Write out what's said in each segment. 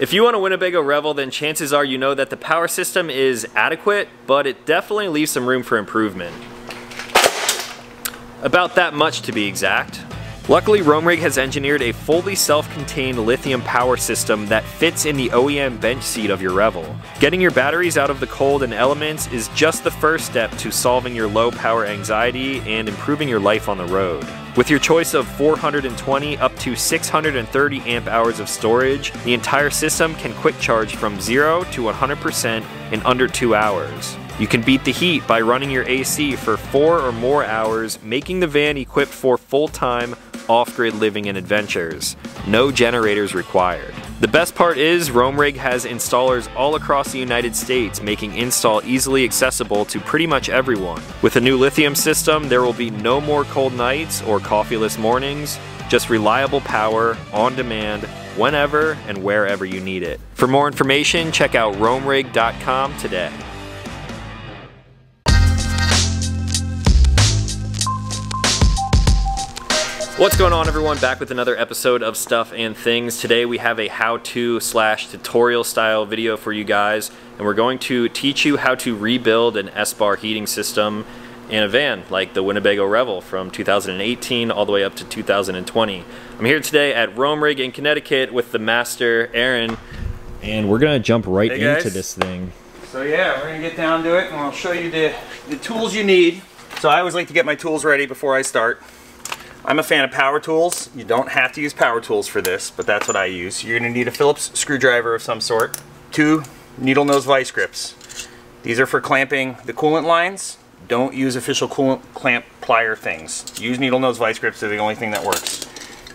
If you want a Winnebago Revel, then chances are you know that the power system is adequate, but it definitely leaves some room for improvement. About that much to be exact. Luckily, Roamrig has engineered a fully self-contained lithium power system that fits in the OEM bench seat of your Revel. Getting your batteries out of the cold and elements is just the first step to solving your low power anxiety and improving your life on the road. With your choice of 420 up to 630 amp hours of storage, the entire system can quick charge from 0 to 100% in under 2 hours. You can beat the heat by running your AC for 4 or more hours, making the van equipped for full-time off-grid living and adventures. No generators required. The best part is Roamrig has installers all across the United States, making install easily accessible to pretty much everyone. With a new lithium system, there will be no more cold nights or coffeeless mornings, just reliable power, on demand, whenever and wherever you need it. For more information, check out roamrig.com today. What's going on everyone? Back with another episode of Stuff and Things. Today we have a how-to slash tutorial style video for you guys and we're going to teach you how to rebuild an Espar heating system in a van like the Winnebago Revel from 2018 all the way up to 2020. I'm here today at Rome Roamrig in Connecticut with the master Aaron and we're gonna jump right hey into this thing. So yeah, we're gonna get down to it and I'll show you the, the tools you need. So I always like to get my tools ready before I start. I'm a fan of power tools. You don't have to use power tools for this, but that's what I use. You're going to need a Phillips screwdriver of some sort. Two needle nose vice grips. These are for clamping the coolant lines. Don't use official coolant clamp plier things. Use needle nose vice grips, they're the only thing that works.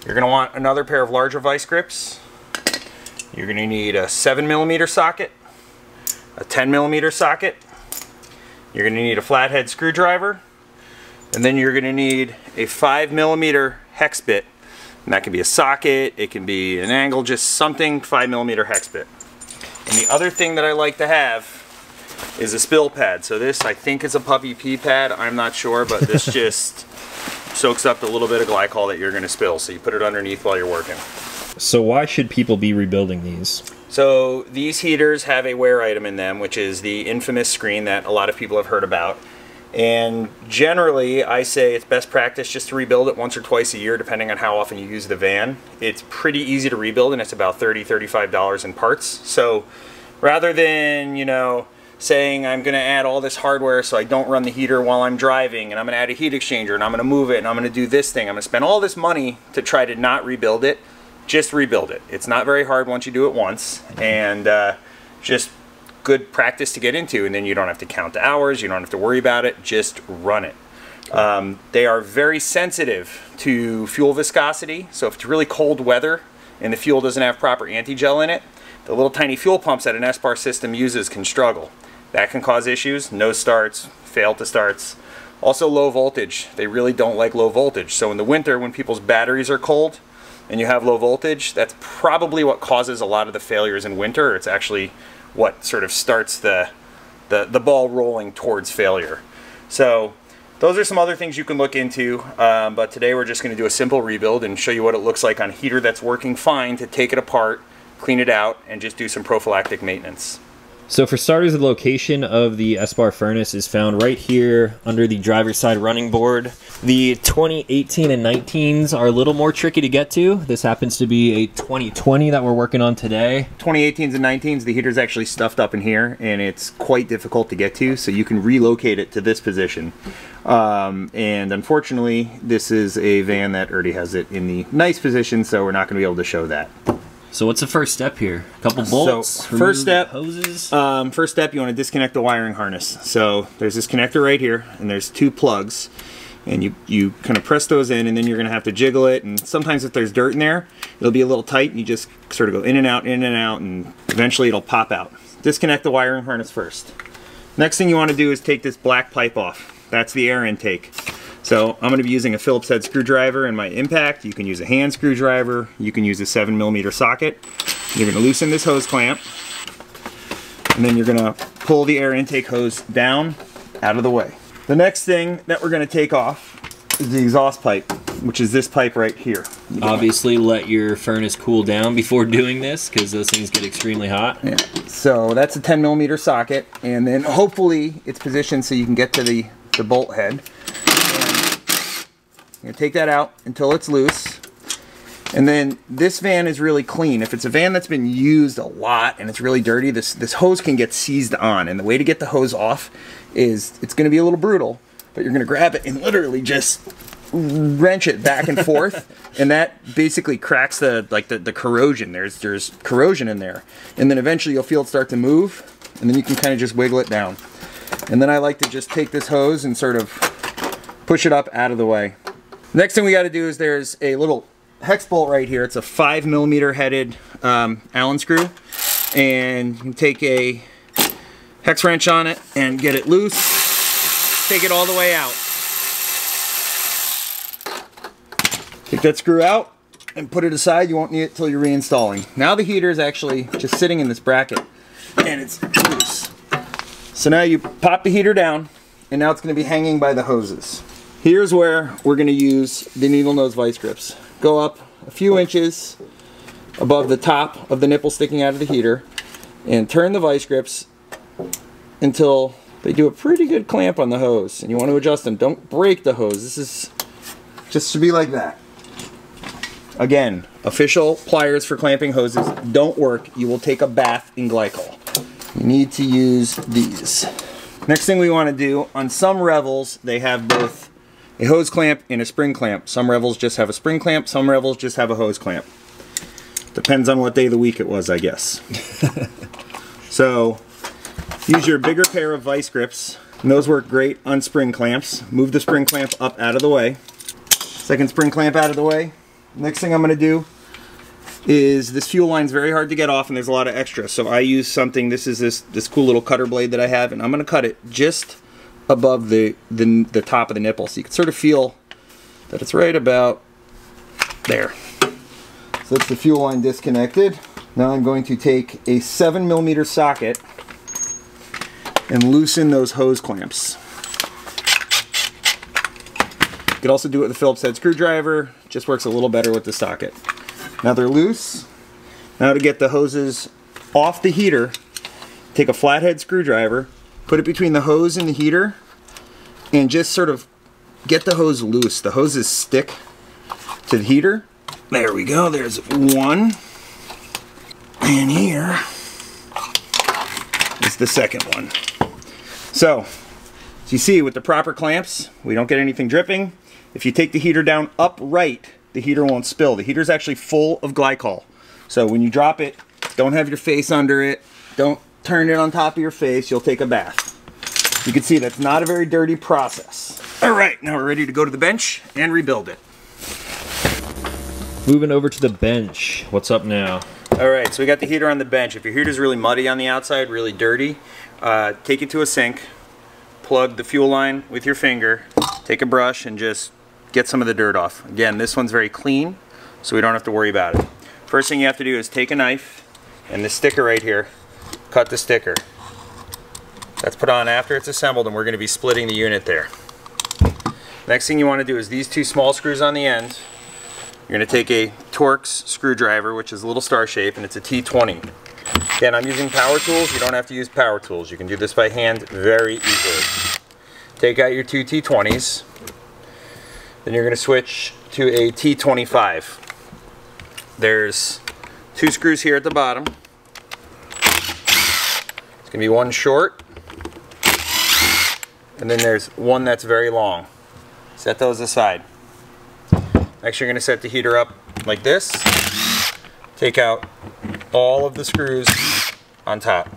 You're going to want another pair of larger vice grips. You're going to need a 7 millimeter socket, a 10 millimeter socket. You're going to need a flathead screwdriver, and then you're going to need a 5 millimeter hex bit. And that can be a socket, it can be an angle, just something 5 millimeter hex bit. And the other thing that I like to have is a spill pad. So this I think is a puppy pee pad, I'm not sure, but this just soaks up a little bit of glycol that you're going to spill. So you put it underneath while you're working. So why should people be rebuilding these? So these heaters have a wear item in them, which is the infamous screen that a lot of people have heard about. And generally, I say it's best practice just to rebuild it once or twice a year, depending on how often you use the van. It's pretty easy to rebuild, and it's about $30, $35 in parts. So rather than, you know, saying I'm going to add all this hardware so I don't run the heater while I'm driving, and I'm going to add a heat exchanger, and I'm going to move it, and I'm going to do this thing. I'm going to spend all this money to try to not rebuild it. Just rebuild it. It's not very hard once you do it once, and uh, just good practice to get into and then you don't have to count the hours, you don't have to worry about it, just run it. Um, they are very sensitive to fuel viscosity, so if it's really cold weather and the fuel doesn't have proper anti-gel in it, the little tiny fuel pumps that an Espar system uses can struggle. That can cause issues, no starts, fail to starts. Also low voltage, they really don't like low voltage. So in the winter when people's batteries are cold and you have low voltage, that's probably what causes a lot of the failures in winter. It's actually what sort of starts the, the, the ball rolling towards failure. So those are some other things you can look into, um, but today we're just going to do a simple rebuild and show you what it looks like on a heater that's working fine to take it apart, clean it out, and just do some prophylactic maintenance. So for starters, the location of the Espar furnace is found right here under the driver's side running board. The 2018 and 19s are a little more tricky to get to. This happens to be a 2020 that we're working on today. 2018s and 19s, the heater's actually stuffed up in here and it's quite difficult to get to, so you can relocate it to this position. Um, and unfortunately, this is a van that already has it in the nice position, so we're not going to be able to show that. So what's the first step here? A couple bolts. So first step, hoses. Um, first step, you want to disconnect the wiring harness. So there's this connector right here, and there's two plugs, and you you kind of press those in, and then you're going to have to jiggle it. And sometimes if there's dirt in there, it'll be a little tight, and you just sort of go in and out, in and out, and eventually it'll pop out. Disconnect the wiring harness first. Next thing you want to do is take this black pipe off. That's the air intake. So I'm going to be using a Phillips head screwdriver in my impact. You can use a hand screwdriver. You can use a 7 millimeter socket. You're going to loosen this hose clamp. And then you're going to pull the air intake hose down out of the way. The next thing that we're going to take off is the exhaust pipe, which is this pipe right here. Obviously, let your furnace cool down before doing this because those things get extremely hot. Yeah. So that's a 10 millimeter socket, and then hopefully it's positioned so you can get to the, the bolt head. And take that out until it's loose. And then this van is really clean. If it's a van that's been used a lot and it's really dirty, this, this hose can get seized on. And the way to get the hose off is it's gonna be a little brutal, but you're gonna grab it and literally just wrench it back and forth and that basically cracks the like the, the corrosion there's there's corrosion in there and then eventually you'll feel it start to move and then you can kind of just wiggle it down and then I like to just take this hose and sort of push it up out of the way next thing we got to do is there's a little hex bolt right here it's a five millimeter headed um, Allen screw and you take a hex wrench on it and get it loose take it all the way out Take that screw out and put it aside. You won't need it till you're reinstalling. Now the heater is actually just sitting in this bracket and it's loose. So now you pop the heater down and now it's going to be hanging by the hoses. Here's where we're going to use the needle nose vice grips. Go up a few inches above the top of the nipple sticking out of the heater and turn the vice grips until they do a pretty good clamp on the hose and you want to adjust them. Don't break the hose. This is just to be like that. Again, official pliers for clamping hoses don't work. You will take a bath in glycol. You need to use these. Next thing we want to do, on some Revels, they have both a hose clamp and a spring clamp. Some Revels just have a spring clamp, some Revels just have a hose clamp. Depends on what day of the week it was, I guess. so, use your bigger pair of vice grips. And those work great on spring clamps. Move the spring clamp up out of the way. Second spring clamp out of the way. Next thing I'm going to do is this fuel line is very hard to get off and there's a lot of extra. So I use something, this is this, this cool little cutter blade that I have and I'm going to cut it just above the, the, the top of the nipple. So you can sort of feel that it's right about there. So that's the fuel line disconnected. Now I'm going to take a 7 millimeter socket and loosen those hose clamps. You could also do it with a Phillips head screwdriver. Just works a little better with the socket. Now they're loose. Now to get the hoses off the heater, take a flathead screwdriver, put it between the hose and the heater, and just sort of get the hose loose. The hoses stick to the heater. There we go, there's one. And here is the second one. So, as you see with the proper clamps, we don't get anything dripping. If you take the heater down upright, the heater won't spill. The heater is actually full of glycol. So when you drop it, don't have your face under it. Don't turn it on top of your face. You'll take a bath. You can see that's not a very dirty process. All right, now we're ready to go to the bench and rebuild it. Moving over to the bench. What's up now? All right, so we got the heater on the bench. If your heater's really muddy on the outside, really dirty, uh, take it to a sink, plug the fuel line with your finger, take a brush and just get some of the dirt off. Again, this one's very clean, so we don't have to worry about it. First thing you have to do is take a knife and the sticker right here, cut the sticker. That's put on after it's assembled and we're going to be splitting the unit there. Next thing you want to do is these two small screws on the end. You're going to take a Torx screwdriver, which is a little star shape, and it's a T20. Again, I'm using power tools. You don't have to use power tools. You can do this by hand very easily. Take out your two T20s. Then you're going to switch to a T25. There's two screws here at the bottom. To be one short. And then there's one that's very long. Set those aside. Next you're going to set the heater up like this. Take out all of the screws on top.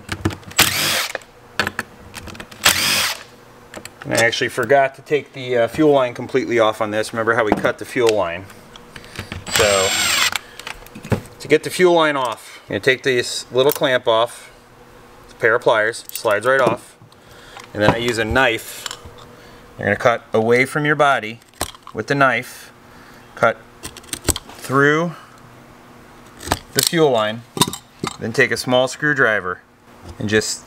And I actually forgot to take the uh, fuel line completely off on this. Remember how we cut the fuel line. So, to get the fuel line off, to take this little clamp off. Pair of pliers, slides right off. And then I use a knife. You're going to cut away from your body with the knife. Cut through the fuel line. Then take a small screwdriver and just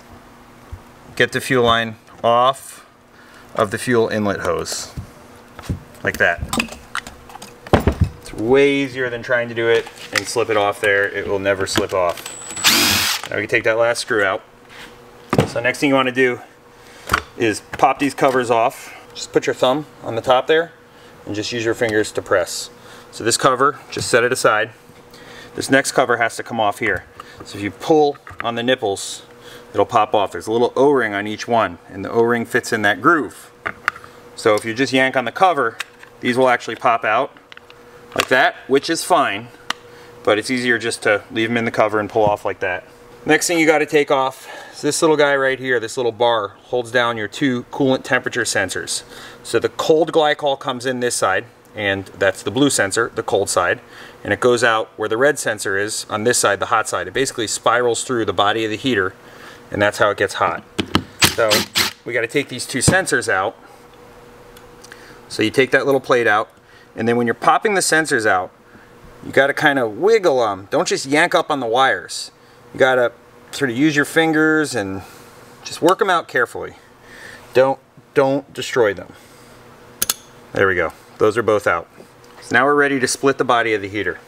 get the fuel line off of the fuel inlet hose. Like that. It's way easier than trying to do it and slip it off there. It will never slip off. Now we can take that last screw out. So next thing you want to do is pop these covers off. Just put your thumb on the top there and just use your fingers to press. So this cover, just set it aside. This next cover has to come off here. So if you pull on the nipples, it'll pop off. There's a little O-ring on each one and the O-ring fits in that groove. So if you just yank on the cover, these will actually pop out like that, which is fine, but it's easier just to leave them in the cover and pull off like that. Next thing you got to take off is this little guy right here, this little bar holds down your two coolant temperature sensors. So the cold glycol comes in this side, and that's the blue sensor, the cold side, and it goes out where the red sensor is on this side, the hot side. It basically spirals through the body of the heater, and that's how it gets hot. So we got to take these two sensors out. So you take that little plate out, and then when you're popping the sensors out, you got to kind of wiggle them. Don't just yank up on the wires. You got to sort of use your fingers and just work them out carefully. Don't don't destroy them. There we go. Those are both out. So now we're ready to split the body of the heater.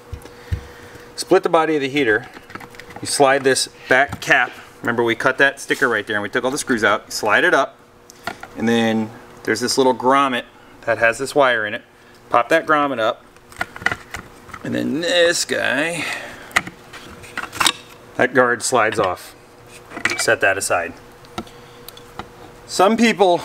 Split the body of the heater. You slide this back cap. Remember we cut that sticker right there and we took all the screws out. Slide it up and then there's this little grommet that has this wire in it. Pop that grommet up. And then this guy, that guard slides off. Set that aside. Some people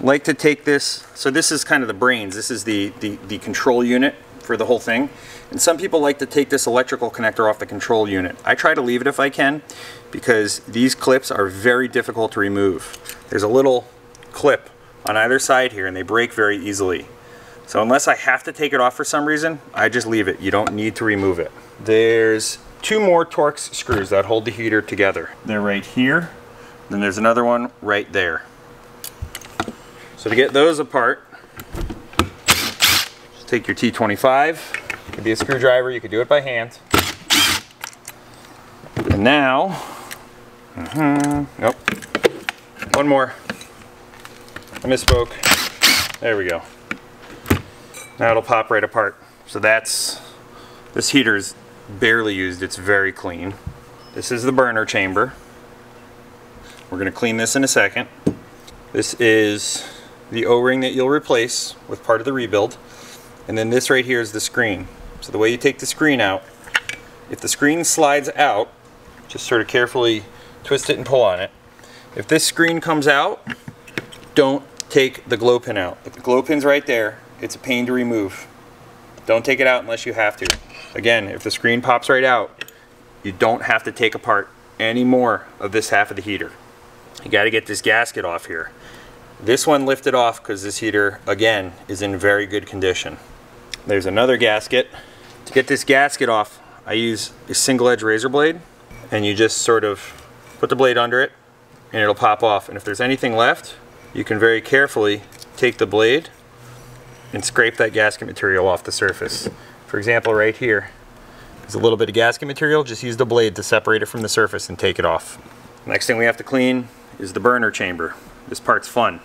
like to take this, so this is kind of the brains, this is the, the, the control unit for the whole thing. And some people like to take this electrical connector off the control unit. I try to leave it if I can because these clips are very difficult to remove. There's a little clip on either side here and they break very easily. So unless I have to take it off for some reason, I just leave it. You don't need to remove it. There's two more Torx screws that hold the heater together. They're right here. Then there's another one right there. So to get those apart, just take your T25. It could be a screwdriver, you could do it by hand. And now, mm -hmm, nope, one more. I misspoke. There we go. Now it'll pop right apart. So that's, this heater is barely used, it's very clean. This is the burner chamber. We're going to clean this in a second. This is the O-ring that you'll replace with part of the rebuild. And then this right here is the screen. So the way you take the screen out, if the screen slides out, just sort of carefully twist it and pull on it. If this screen comes out, don't take the glow pin out. If the glow pin's right there, it's a pain to remove. Don't take it out unless you have to. Again, if the screen pops right out, you don't have to take apart any more of this half of the heater. You got to get this gasket off here. This one lifted off because this heater, again, is in very good condition. There's another gasket. To get this gasket off, I use a single edge razor blade and you just sort of put the blade under it and it'll pop off. And if there's anything left, you can very carefully take the blade and scrape that gasket material off the surface. For example, right here, there's a little bit of gasket material. Just use the blade to separate it from the surface and take it off. Next thing we have to clean is the burner chamber. This part's fun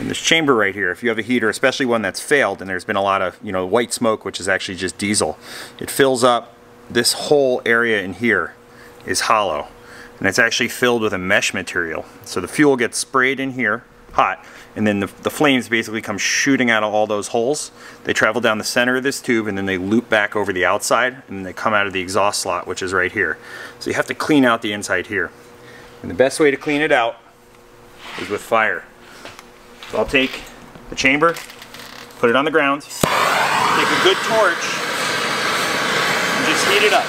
in this chamber right here, if you have a heater, especially one that's failed and there's been a lot of, you know, white smoke, which is actually just diesel, it fills up this whole area in here is hollow. And it's actually filled with a mesh material. So the fuel gets sprayed in here, hot, and then the, the flames basically come shooting out of all those holes. They travel down the center of this tube and then they loop back over the outside and they come out of the exhaust slot, which is right here. So you have to clean out the inside here. And the best way to clean it out is with fire. So I'll take the chamber, put it on the ground, take a good torch, and just heat it up.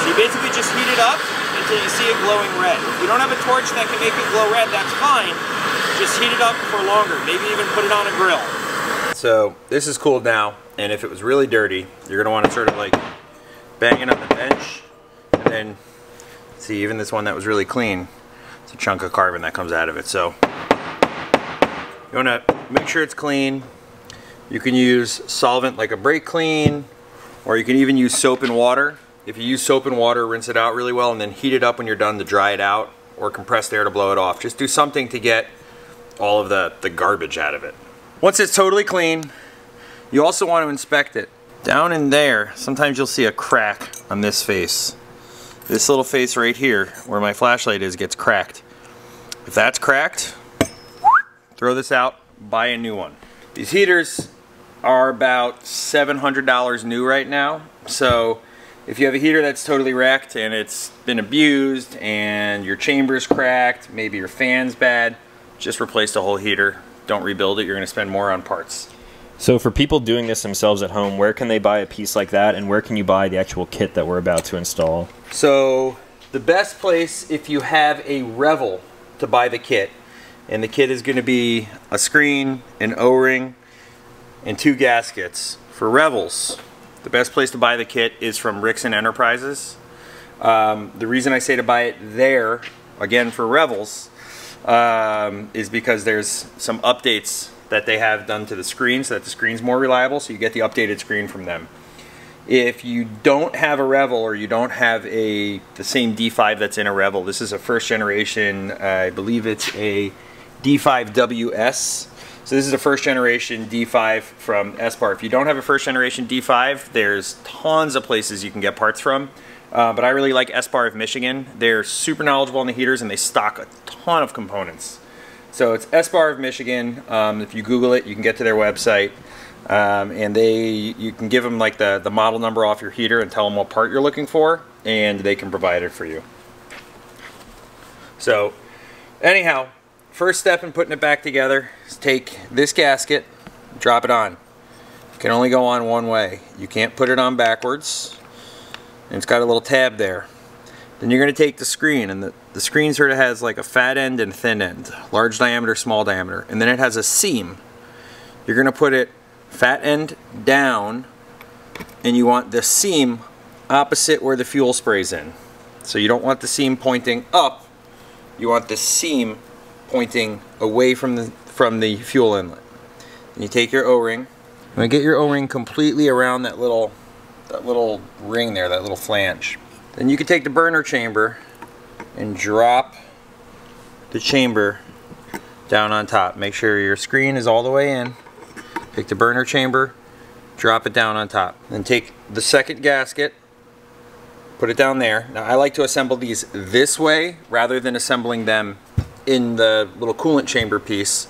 So you basically just heat it up you see it glowing red. If you don't have a torch that can make it glow red, that's fine. Just heat it up for longer. Maybe even put it on a grill. So this is cooled now, and if it was really dirty, you're gonna want to sort of like bang it on the bench, and then see even this one that was really clean, it's a chunk of carbon that comes out of it. So you want to make sure it's clean. You can use solvent like a brake clean, or you can even use soap and water. If you use soap and water, rinse it out really well and then heat it up when you're done to dry it out, or compressed air to blow it off. Just do something to get all of the, the garbage out of it. Once it's totally clean, you also want to inspect it. Down in there, sometimes you'll see a crack on this face. This little face right here, where my flashlight is, gets cracked. If that's cracked, throw this out, buy a new one. These heaters are about $700 new right now. So if you have a heater that's totally wrecked and it's been abused and your chamber's cracked, maybe your fan's bad, just replace the whole heater. Don't rebuild it, you're gonna spend more on parts. So for people doing this themselves at home, where can they buy a piece like that and where can you buy the actual kit that we're about to install? So the best place if you have a Revel to buy the kit, and the kit is gonna be a screen, an O-ring, and two gaskets. For Revels, the best place to buy the kit is from Rixen Enterprises. Um, the reason I say to buy it there, again for Revels, um, is because there's some updates that they have done to the screen so that the screen's more reliable so you get the updated screen from them. If you don't have a Revel or you don't have a the same D5 that's in a Revel, this is a first generation, uh, I believe it's a D5WS. So this is a first generation D5 from Espar. If you don't have a first generation D5, there's tons of places you can get parts from. Uh, but I really like Espar of Michigan. They're super knowledgeable on the heaters and they stock a ton of components. So it's Espar of Michigan. Um, if you Google it, you can get to their website. Um, and they, you can give them like the, the model number off your heater and tell them what part you're looking for and they can provide it for you. So anyhow, first step in putting it back together is take this gasket, drop it on. It can only go on one way. You can't put it on backwards. And it's got a little tab there. Then you're going to take the screen, and the, the screen sort of has like a fat end and thin end, large diameter, small diameter, and then it has a seam. You're going to put it fat end down, and you want the seam opposite where the fuel spray's in. So you don't want the seam pointing up, you want the seam pointing away from the from the fuel inlet. And you take your O-ring. Gonna get your O-ring completely around that little that little ring there, that little flange. Then you can take the burner chamber and drop the chamber down on top. Make sure your screen is all the way in. Take the burner chamber, drop it down on top. Then take the second gasket, put it down there. Now I like to assemble these this way rather than assembling them in the little coolant chamber piece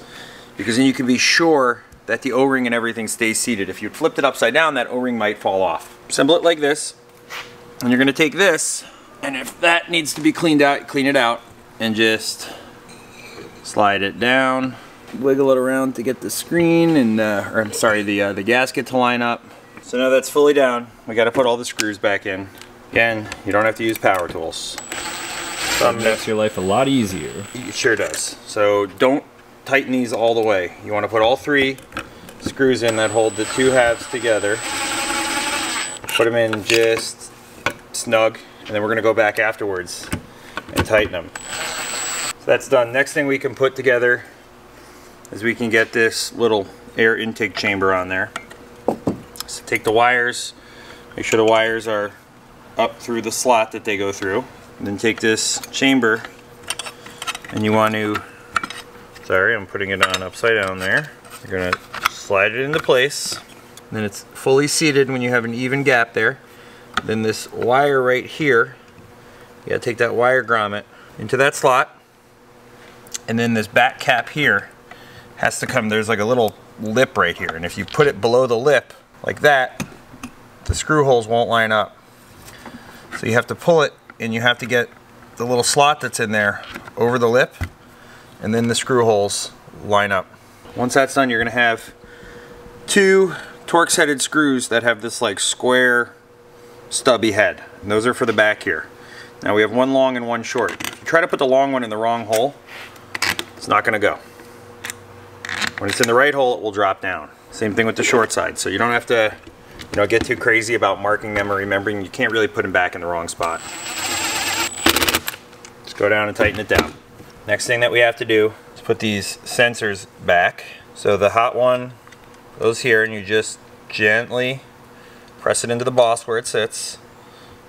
because then you can be sure that the O-ring and everything stays seated. If you flipped it upside down, that O-ring might fall off. Assemble it like this, and you're gonna take this, and if that needs to be cleaned out, clean it out, and just slide it down, wiggle it around to get the screen and, uh, or I'm sorry, the, uh, the gasket to line up. So now that's fully down, we gotta put all the screws back in. Again, you don't have to use power tools. That makes your life a lot easier. It sure does. So don't tighten these all the way. You want to put all three screws in that hold the two halves together. Put them in just snug, and then we're going to go back afterwards and tighten them. So that's done. Next thing we can put together is we can get this little air intake chamber on there. So take the wires, make sure the wires are up through the slot that they go through. And then take this chamber and you want to, sorry I'm putting it on upside down there. You're going to slide it into place. And then it's fully seated when you have an even gap there. Then this wire right here, you gotta take that wire grommet into that slot. And then this back cap here has to come, there's like a little lip right here. And if you put it below the lip like that, the screw holes won't line up. So you have to pull it and you have to get the little slot that's in there over the lip and then the screw holes line up. Once that's done you're going to have two Torx headed screws that have this like square stubby head and those are for the back here. Now we have one long and one short. Try to put the long one in the wrong hole it's not going to go. When it's in the right hole it will drop down. Same thing with the short side so you don't have to you know, get too crazy about marking them or remembering you can't really put them back in the wrong spot. Go down and tighten it down. Next thing that we have to do is put these sensors back. So the hot one goes here and you just gently press it into the boss where it sits.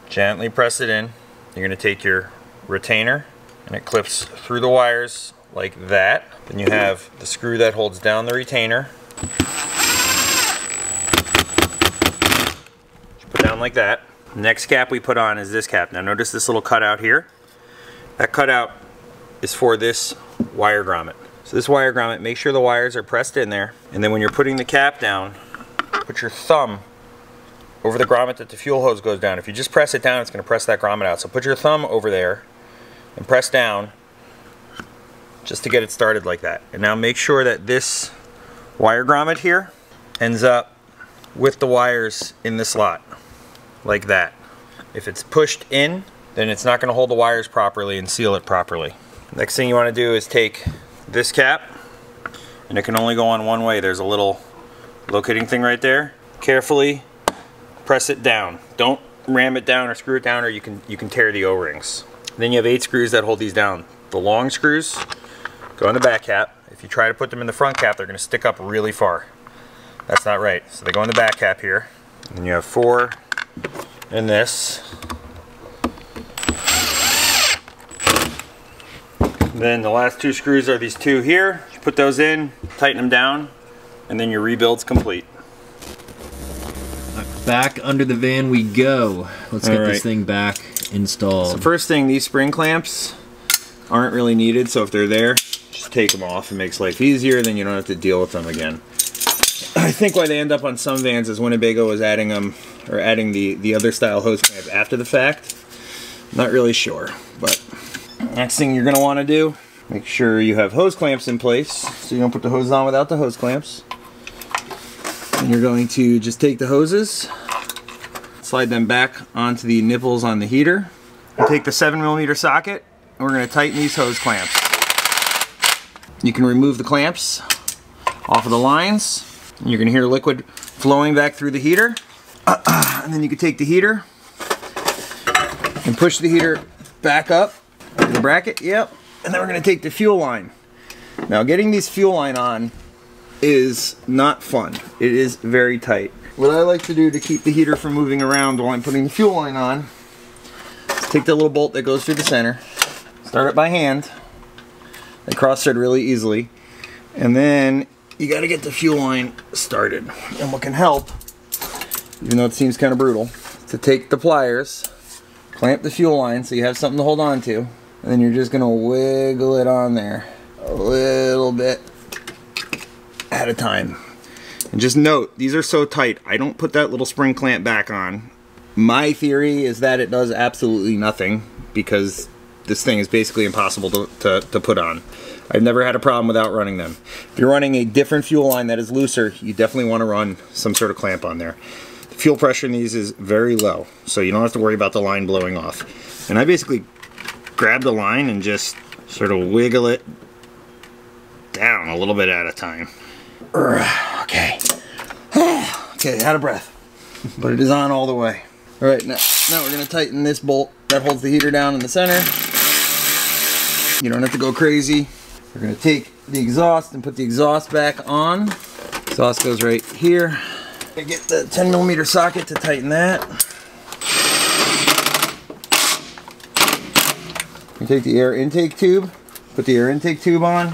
Gently press it in. You're going to take your retainer and it clips through the wires like that. Then you have the screw that holds down the retainer Put down like that. Next cap we put on is this cap. Now notice this little cutout here. That cutout is for this wire grommet. So this wire grommet, make sure the wires are pressed in there. And then when you're putting the cap down, put your thumb over the grommet that the fuel hose goes down. If you just press it down, it's going to press that grommet out. So put your thumb over there and press down just to get it started like that. And now make sure that this wire grommet here ends up with the wires in the slot like that. If it's pushed in, then it's not going to hold the wires properly and seal it properly. Next thing you want to do is take this cap, and it can only go on one way. There's a little locating thing right there. Carefully press it down. Don't ram it down or screw it down or you can you can tear the O-rings. Then you have eight screws that hold these down. The long screws go in the back cap. If you try to put them in the front cap, they're going to stick up really far. That's not right. So they go in the back cap here. And you have four in this. Then the last two screws are these two here. You put those in, tighten them down, and then your rebuild's complete. Back under the van we go. Let's get All this thing back installed. So first thing, these spring clamps aren't really needed, so if they're there, just take them off. It makes life easier, then you don't have to deal with them again. I think why they end up on some vans is Winnebago is adding them, or adding the, the other style hose clamp after the fact. Not really sure, but next thing you're gonna wanna do, make sure you have hose clamps in place, so you don't put the hoses on without the hose clamps. And you're going to just take the hoses, slide them back onto the nipples on the heater, and take the 7 millimeter socket, and we're going to tighten these hose clamps. You can remove the clamps off of the lines, and you're going to hear liquid flowing back through the heater. and then you can take the heater and push the heater back up to the bracket, yep. And then we're going to take the fuel line. Now getting these fuel line on is not fun. It is very tight. What I like to do to keep the heater from moving around while I'm putting the fuel line on is take the little bolt that goes through the center, start it by hand, they cross thread really easily, and then you got to get the fuel line started. And what can help, even though it seems kind of brutal, to take the pliers, clamp the fuel line so you have something to hold on to, and then you're just going to wiggle it on there a little bit at a time. And just note, these are so tight, I don't put that little spring clamp back on. My theory is that it does absolutely nothing because this thing is basically impossible to, to, to put on. I've never had a problem without running them. If you're running a different fuel line that is looser, you definitely want to run some sort of clamp on there. The fuel pressure in these is very low, so you don't have to worry about the line blowing off. And I basically grab the line and just sort of wiggle it down a little bit at a time. Okay. okay, out of breath. But it is on all the way. All right, now, now we're gonna tighten this bolt that holds the heater down in the center. You don't have to go crazy. We're gonna take the exhaust and put the exhaust back on. Exhaust goes right here. Get the 10 millimeter socket to tighten that. Take the air intake tube, put the air intake tube on,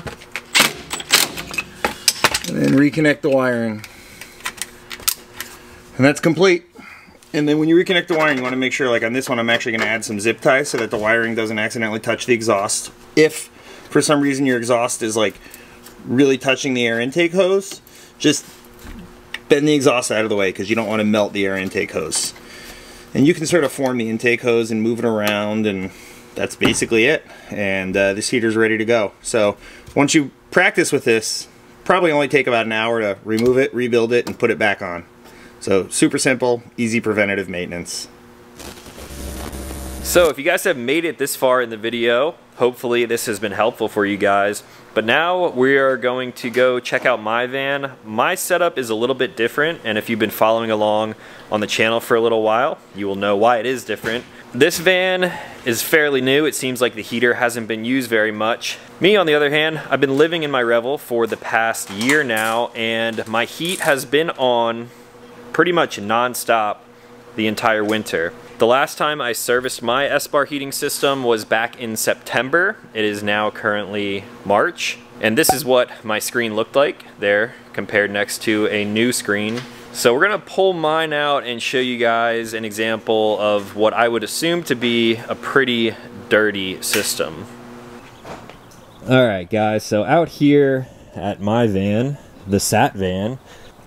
and then reconnect the wiring. And that's complete. And then when you reconnect the wiring, you want to make sure, like on this one, I'm actually going to add some zip ties so that the wiring doesn't accidentally touch the exhaust. If for some reason your exhaust is like really touching the air intake hose, just bend the exhaust out of the way because you don't want to melt the air intake hose. And you can sort of form the intake hose and move it around and that's basically it. And uh, this heater's ready to go. So once you practice with this, probably only take about an hour to remove it, rebuild it, and put it back on. So super simple, easy preventative maintenance. So if you guys have made it this far in the video, hopefully this has been helpful for you guys. But now we are going to go check out my van. My setup is a little bit different, and if you've been following along on the channel for a little while, you will know why it is different. This van is fairly new. It seems like the heater hasn't been used very much. Me, on the other hand, I've been living in my Revel for the past year now, and my heat has been on pretty much non-stop the entire winter. The last time I serviced my Espar heating system was back in September. It is now currently March. And this is what my screen looked like there compared next to a new screen. So we're gonna pull mine out and show you guys an example of what I would assume to be a pretty dirty system. All right, guys, so out here at my van, the Sat van,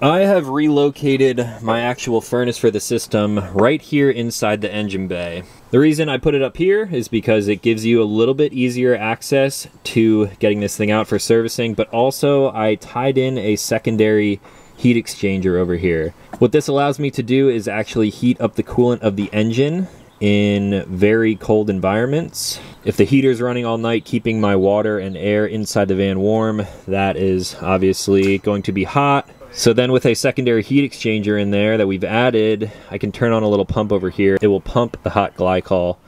I have relocated my actual furnace for the system right here inside the engine bay. The reason I put it up here is because it gives you a little bit easier access to getting this thing out for servicing, but also I tied in a secondary heat exchanger over here. What this allows me to do is actually heat up the coolant of the engine in very cold environments. If the heater's running all night, keeping my water and air inside the van warm, that is obviously going to be hot. So then with a secondary heat exchanger in there that we've added, I can turn on a little pump over here. It will pump the hot glycol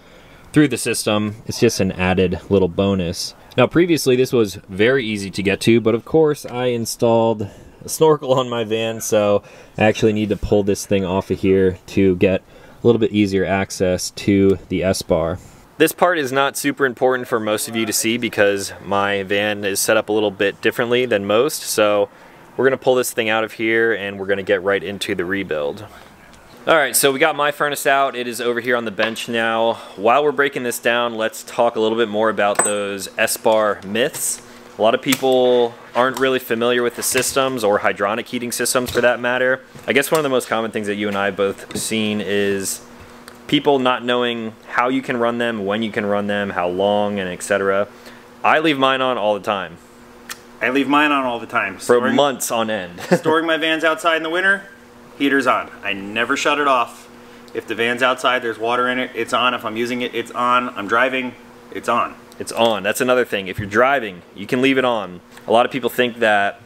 through the system. It's just an added little bonus. Now previously this was very easy to get to, but of course I installed snorkel on my van, so I actually need to pull this thing off of here to get a little bit easier access to the Espar. This part is not super important for most of you to see because my van is set up a little bit differently than most, so we're gonna pull this thing out of here and we're gonna get right into the rebuild. All right, so we got my furnace out. It is over here on the bench now. While we're breaking this down, let's talk a little bit more about those Espar myths. A lot of people aren't really familiar with the systems or hydronic heating systems for that matter. I guess one of the most common things that you and I have both seen is people not knowing how you can run them, when you can run them, how long, and etc. I leave mine on all the time. I leave mine on all the time. For storing, months on end. storing my vans outside in the winter, heater's on. I never shut it off. If the van's outside, there's water in it, it's on. If I'm using it, it's on. I'm driving, it's on. It's on. That's another thing. If you're driving, you can leave it on. A lot of people think that,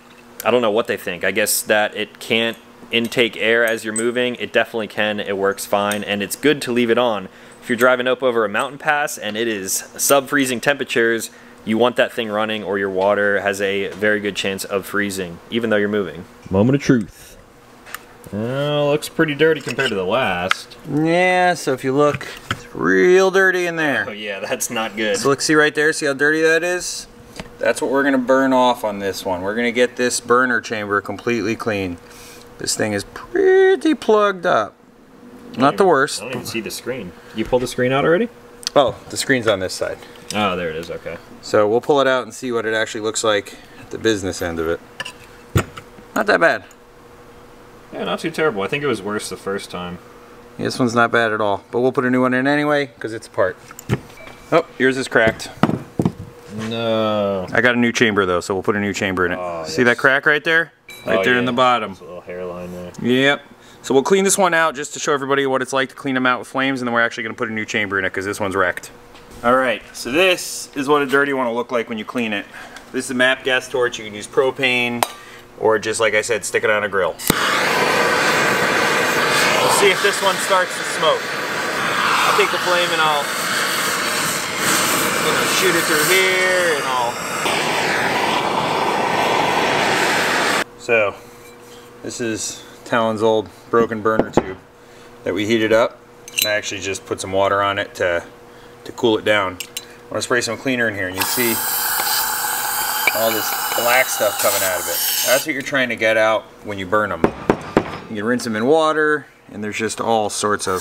I don't know what they think. I guess that it can't intake air as you're moving. It definitely can. It works fine. And it's good to leave it on. If you're driving up over a mountain pass and it is sub-freezing temperatures, you want that thing running or your water has a very good chance of freezing, even though you're moving. Moment of truth. Well, looks pretty dirty compared to the last. Yeah, so if you look, it's real dirty in there. Oh yeah, that's not good. So look, see right there, see how dirty that is? That's what we're gonna burn off on this one. We're gonna get this burner chamber completely clean. This thing is pretty plugged up. Not even, the worst. I don't even see the screen. You pulled the screen out already? Oh, the screen's on this side. Oh, there it is, okay. So we'll pull it out and see what it actually looks like at the business end of it. Not that bad. Yeah, not too terrible. I think it was worse the first time. Yeah, this one's not bad at all. But we'll put a new one in anyway, because it's apart. Oh, yours is cracked. No. I got a new chamber though, so we'll put a new chamber in it. Oh, See yes. that crack right there? Right oh, there yeah. in the bottom. There's a little hairline there. Yep. So we'll clean this one out just to show everybody what it's like to clean them out with flames, and then we're actually going to put a new chamber in it because this one's wrecked. Alright, so this is what a dirty one will look like when you clean it. This is a MAP gas torch. You can use propane, or just like I said, stick it on a grill. We'll see if this one starts to smoke. I'll take the flame and I'll you know, shoot it through here and I'll... So, this is Talon's old broken burner tube that we heated up. And I actually just put some water on it to, to cool it down. I'm going to spray some cleaner in here and you see all this black stuff coming out of it. That's what you're trying to get out when you burn them. You can rinse them in water, and there's just all sorts of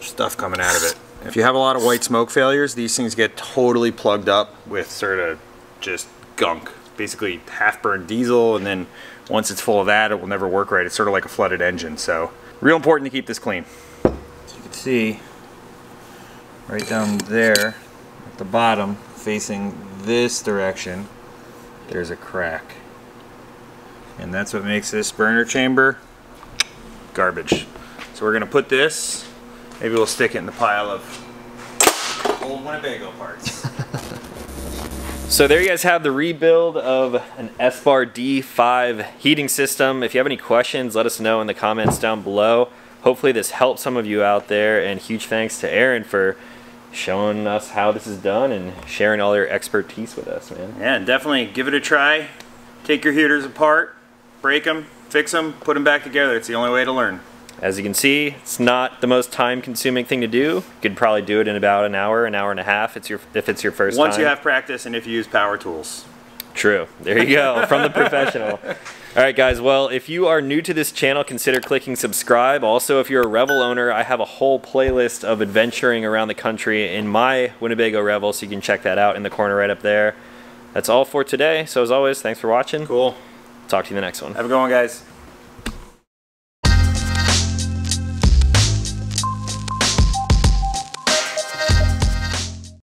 stuff coming out of it. If you have a lot of white smoke failures, these things get totally plugged up with sort of just gunk. Basically half-burned diesel, and then once it's full of that, it will never work right. It's sort of like a flooded engine, so real important to keep this clean. As you can see, right down there at the bottom, facing this direction, there's a crack. And that's what makes this burner chamber garbage. So we're gonna put this, maybe we'll stick it in the pile of old Winnebago parts. So there you guys have the rebuild of an Espar D5 heating system. If you have any questions, let us know in the comments down below. Hopefully this helped some of you out there and huge thanks to Aaron for showing us how this is done and sharing all your expertise with us, man. Yeah, definitely give it a try. Take your heaters apart, break them, fix them, put them back together. It's the only way to learn. As you can see, it's not the most time consuming thing to do. You could probably do it in about an hour, an hour and a half it's your, if it's your first Once time. you have practice and if you use power tools. True. There you go, from the professional. All right, guys. Well, if you are new to this channel, consider clicking subscribe. Also, if you're a Revel owner, I have a whole playlist of adventuring around the country in my Winnebago Revel, so you can check that out in the corner right up there. That's all for today. So, as always, thanks for watching. Cool. Talk to you in the next one. Have a good one, guys.